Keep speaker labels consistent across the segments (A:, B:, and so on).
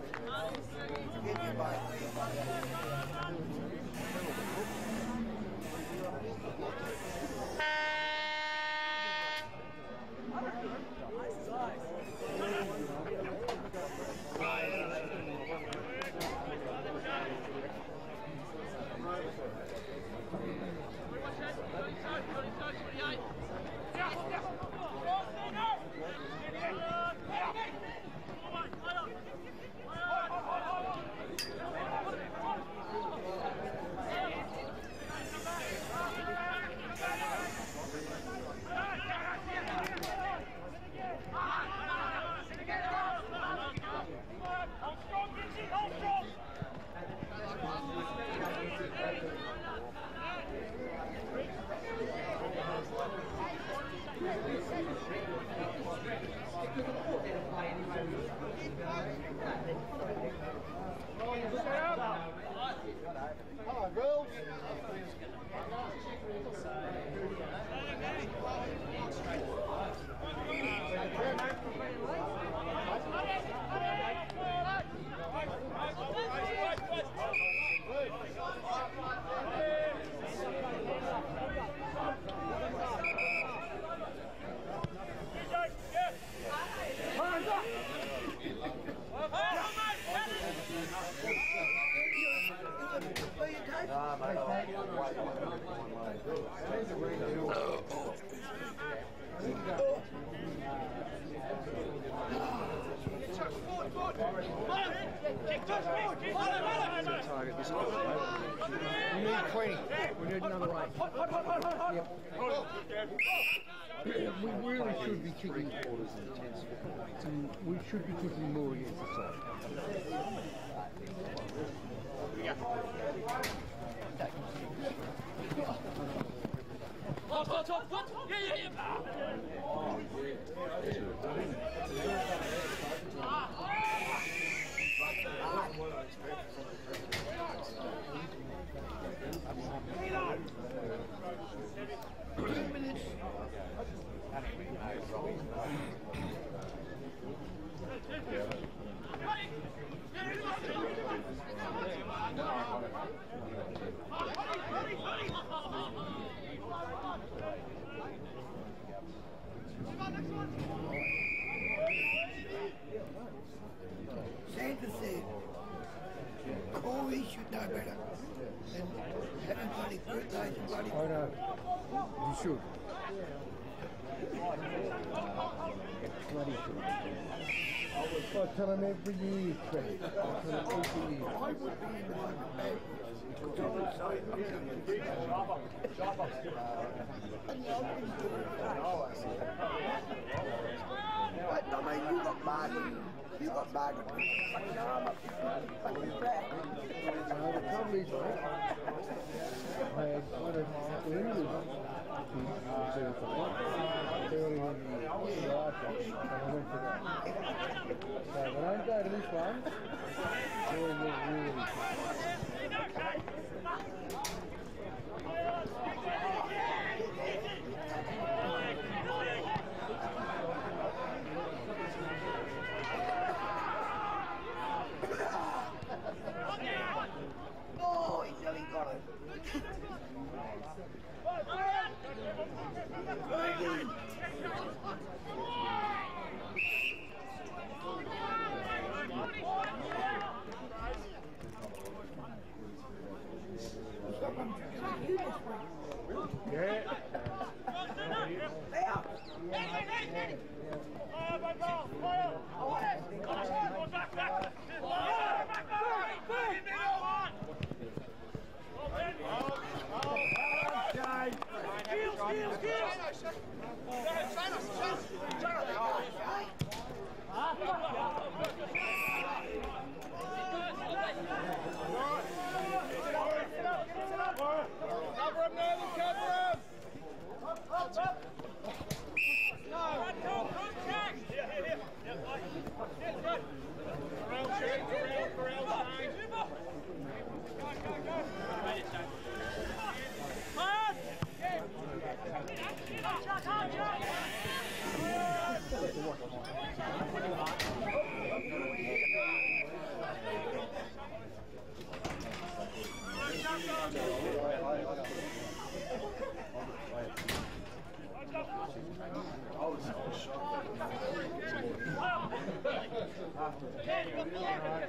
A: Thank you. should be kicking more against the side. I
B: mean, you
A: one of I
C: Jack,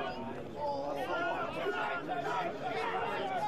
C: Oh,
D: my God.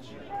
A: Return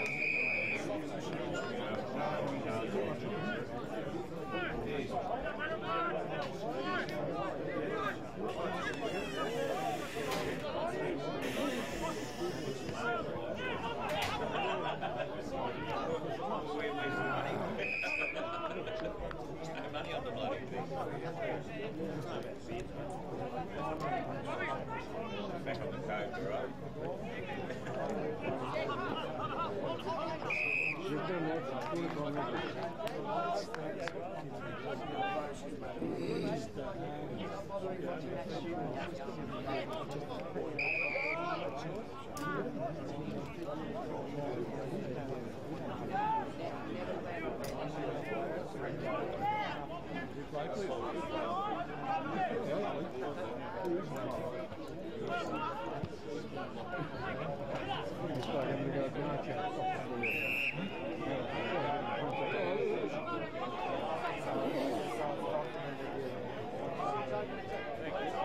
A: next week on the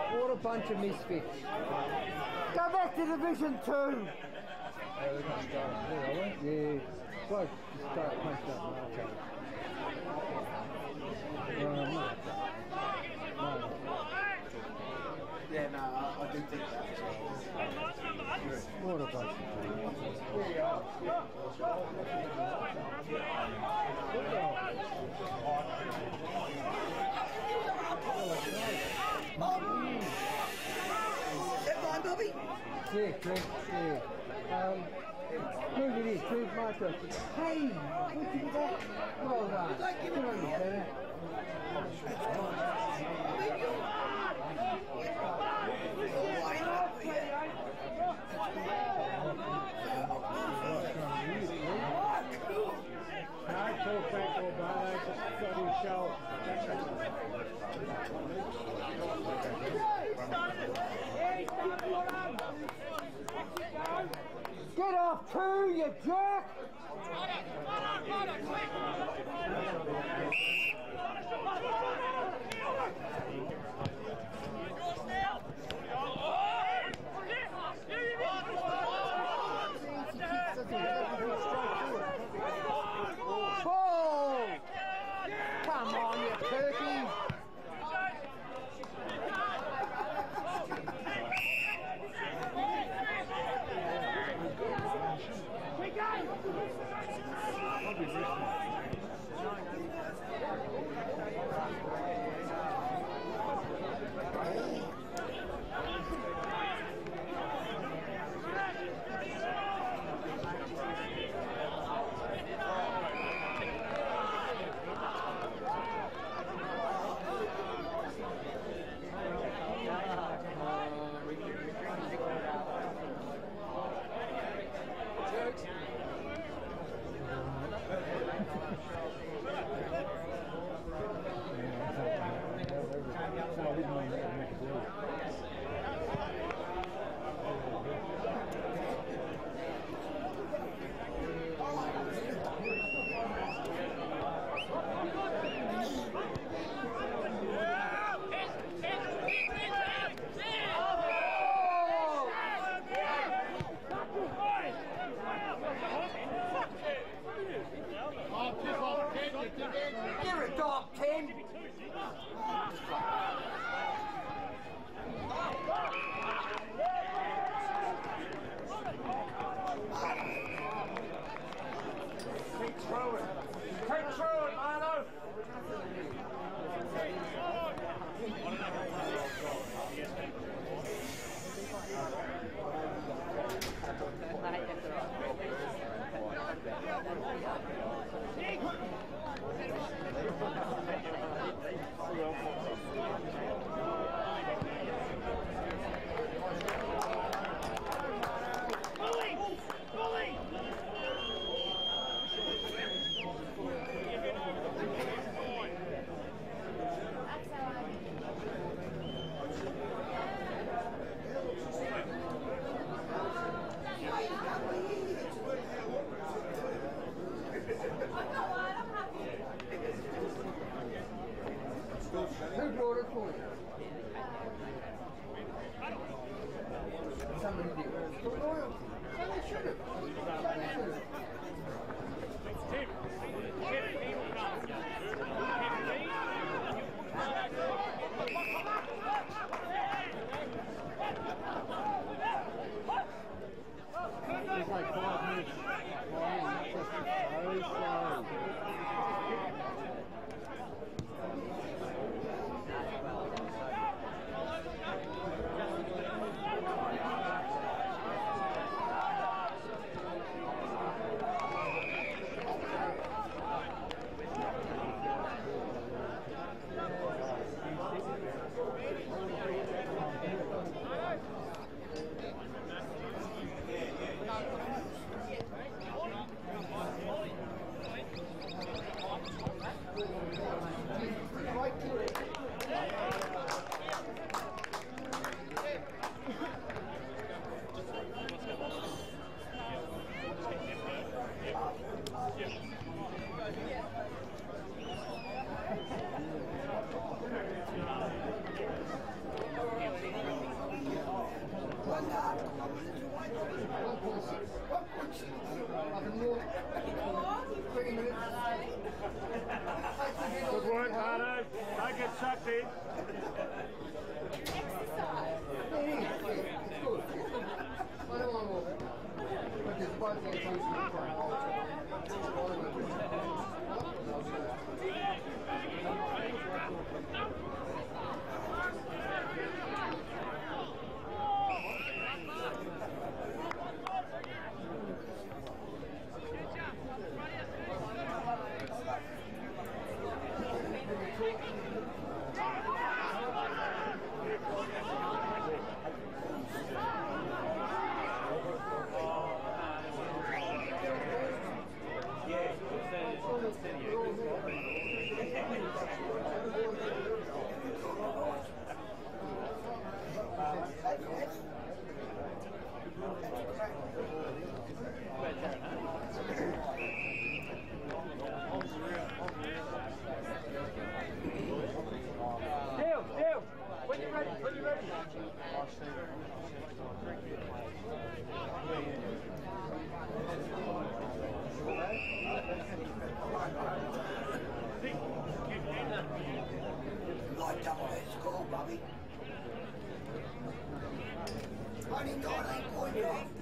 A: What a bunch of misfits. Go back to Division 2! Yeah, close to start punching up.
D: Yeah, no, I, I do think that.
A: What a bunch of
B: Mine, Bobby?
A: Yeah, yeah. Um, look at this, Clint Marco. Hey, what you got? Well done. On you, Tanner.
E: Can't
A: off two, you jerk!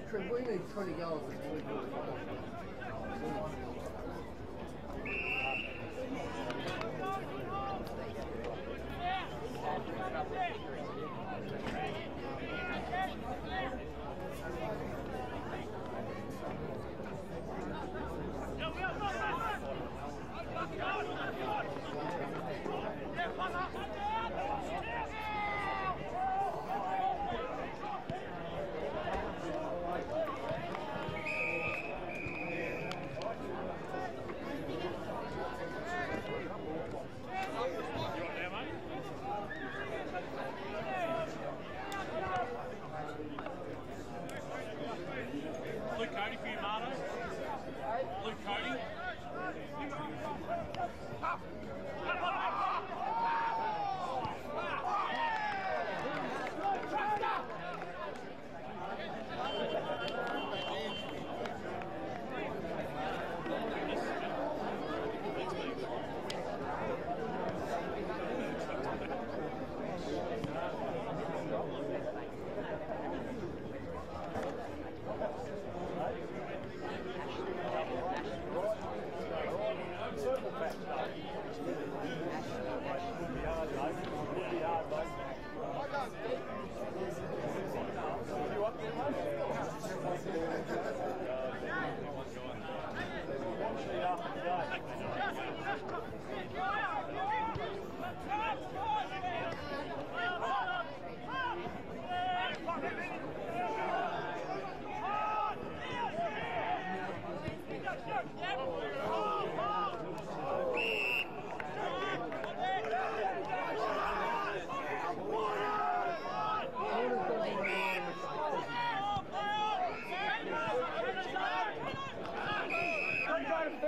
A: Trent, what 20 goals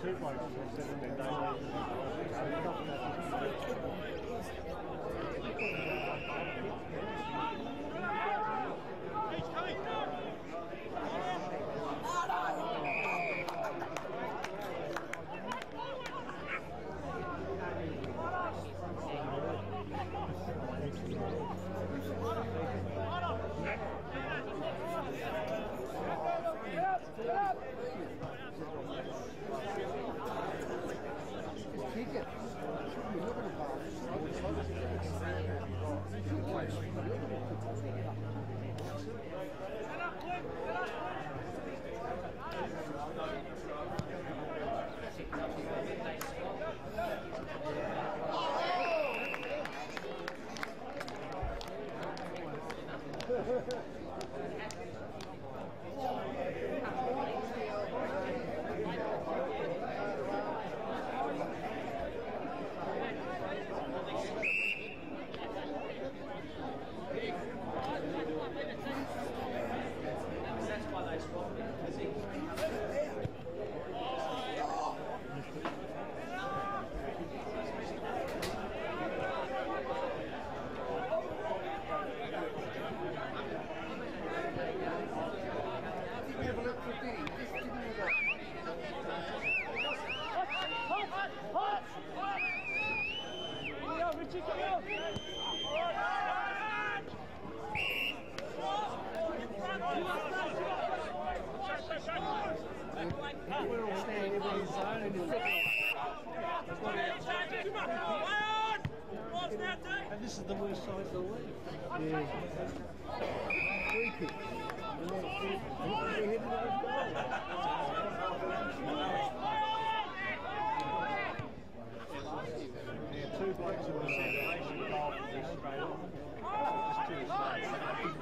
E: 吃一会儿，就是那个单位，然后到
A: 那个。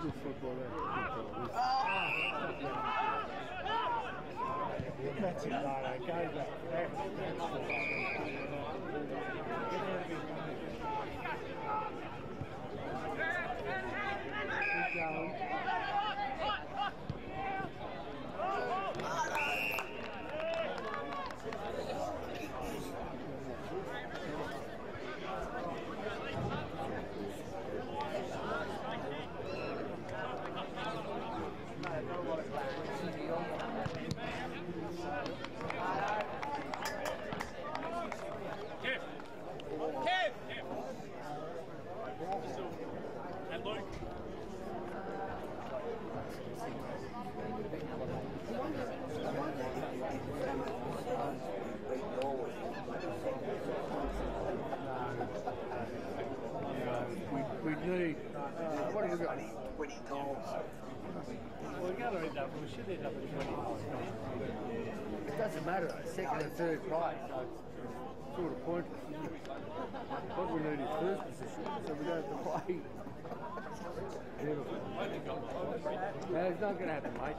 A: Good footballer.
E: 20, 20 goals. Well, the other end up, we should end up at 20.
A: It doesn't matter, second and third place, it's sort of pointless. What we need is first position, so we don't have to play. no, it's not going to happen, mate.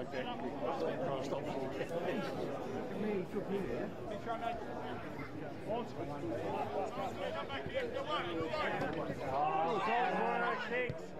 A: like that because they me. off for me. took me there.
C: For.